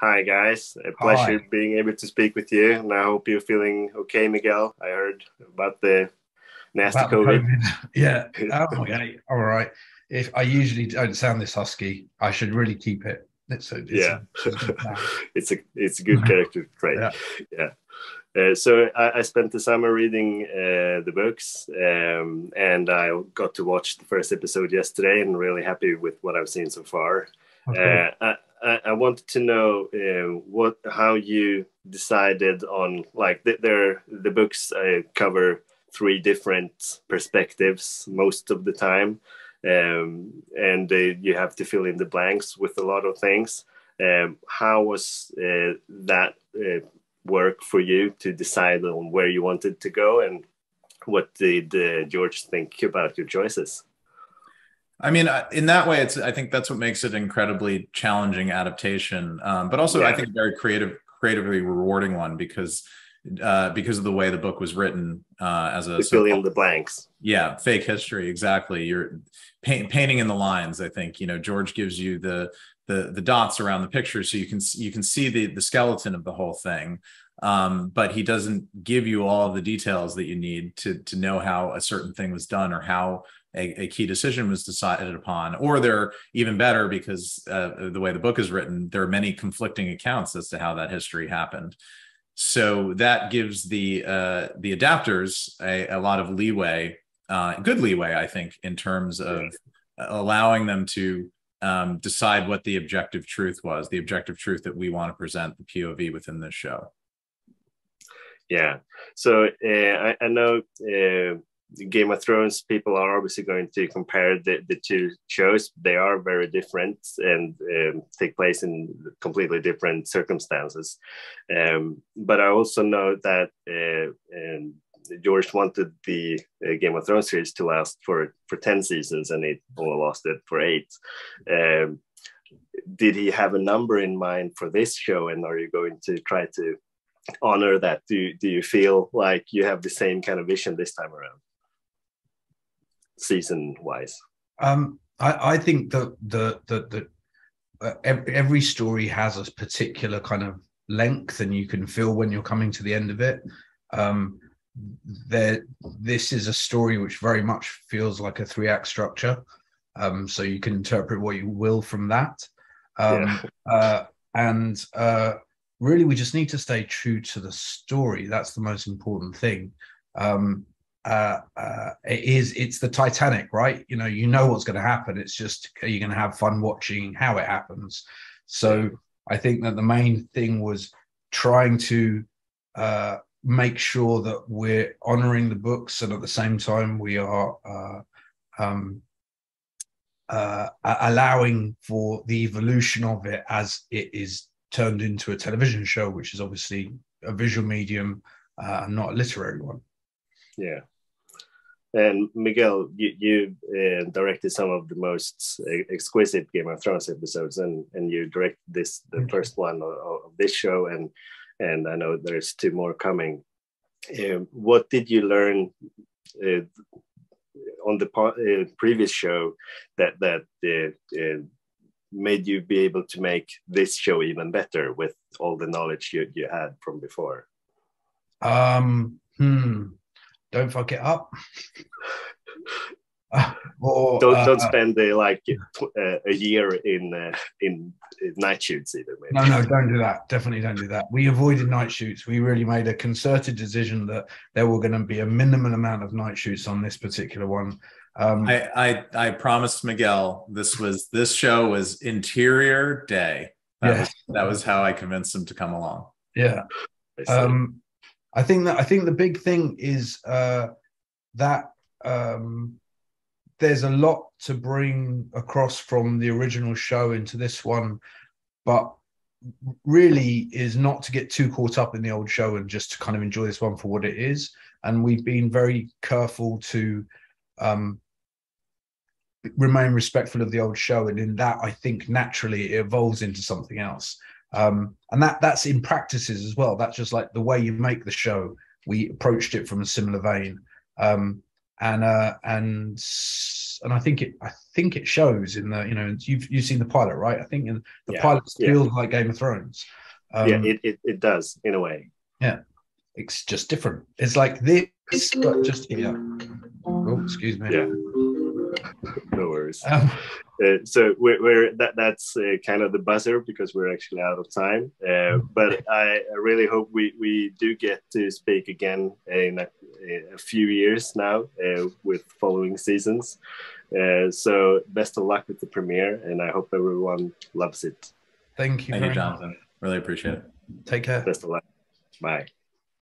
Hi, guys. A pleasure Hi. being able to speak with you. And I hope you're feeling okay, Miguel. I heard about the nasty about COVID. COVID. Yeah. oh, okay. All right. If I usually don't sound this husky, I should really keep it. It's a, it's yeah. A, it's a it's a good character trait. Yeah. yeah. Uh, so I, I, spent the summer reading uh, the books, um, and I got to watch the first episode yesterday, and really happy with what I've seen so far. Okay. Uh, I, I, wanted to know uh, what how you decided on like the, the books uh, cover three different perspectives most of the time, um, and you have to fill in the blanks with a lot of things. Um, how was that? work for you to decide on where you wanted to go and what did uh, george think about your choices i mean in that way it's i think that's what makes it incredibly challenging adaptation um, but also yeah. i think very creative creatively rewarding one because uh, because of the way the book was written uh, as a fill in the blanks. Yeah fake history exactly. You're paint, painting in the lines i think you know george gives you the the the dots around the picture so you can you can see the the skeleton of the whole thing. Um, but he doesn't give you all of the details that you need to to know how a certain thing was done or how a, a key decision was decided upon. Or they're even better because uh, the way the book is written there are many conflicting accounts as to how that history happened so that gives the uh, the adapters a, a lot of leeway uh, good leeway i think in terms of allowing them to um, decide what the objective truth was, the objective truth that we want to present the POV within this show. Yeah. So uh, I, I, know uh, Game of Thrones people are obviously going to compare the, the two shows. They are very different and um, take place in completely different circumstances. Um, but I also know that uh, George wanted the uh, Game of Thrones series to last for for ten seasons, and it only lasted for eight. Um, did he have a number in mind for this show, and are you going to try to honor that? Do do you feel like you have the same kind of vision this time around, season wise? Um, I, I think that the the the uh, every story has a particular kind of length, and you can feel when you're coming to the end of it. Um, there this is a story which very much feels like a three act structure um, so you can interpret what you will from that um, yeah. uh, and uh, really we just need to stay true to the story that's the most important thing um, uh, uh it is it's the titanic right? You know you know what's going to happen. It's just are you going to have fun watching how it happens? So i think that the main thing was trying to uh, make sure that we're honoring the books and at the same time we are uh, um, uh, allowing for the evolution of it as it is turned into a television show, which is obviously a visual medium, uh, not a literary one. Yeah. And Miguel, you, you uh, directed some of the most exquisite Game of Thrones episodes, and, and you directed this the first one of, of this show, and and I know there's two more coming. Uh, what did you learn uh, on the uh, previous show that that uh, uh, made you be able to make this show even better with all the knowledge you, you had from before? Um, hmm. Don't fuck it up. or, don't uh, don't spend uh, like uh, a year in uh, in night shoots either. Maybe. No, no, don't do that. Definitely don't do that. We avoided night shoots. We really made a concerted decision that there were going to be a minimal amount of night shoots on this particular one. Um, I, I I promised Miguel this was this show was interior day. That yeah. was that was how I convinced him to come along. Yeah. Um, I think that I think the big thing is uh, that um, there's a lot to bring across from the original show into this one, but really is not to get too caught up in the old show and just to kind of enjoy this one for what it is. And we've been very careful to um, remain respectful of the old show. And in that, I think naturally it evolves into something else. Um, and that that's in practices as well. That's just like the way you make the show. We approached it from a similar vein. Um, and uh, and and I think it I think it shows in the you know you've you've seen the pilot right? I think in the Yeah, pilot yeah. feels like Game of Thrones. Um, yeah, it, it, it does in a way. Yeah, it's just different. It's like this, but just yeah. Oh, excuse me. Yeah. No worries. Um, Uh, so we're, we're that that's uh, kind of the buzzer because we're actually out of time. Uh, but I, I really hope we, we do get to speak again in a, a few years now uh, with following seasons. Uh, so best of luck with the premiere, and I hope everyone loves it. thank you. Thank very you, much. Jonathan. Really appreciate it. Take care. Best of luck. Bye.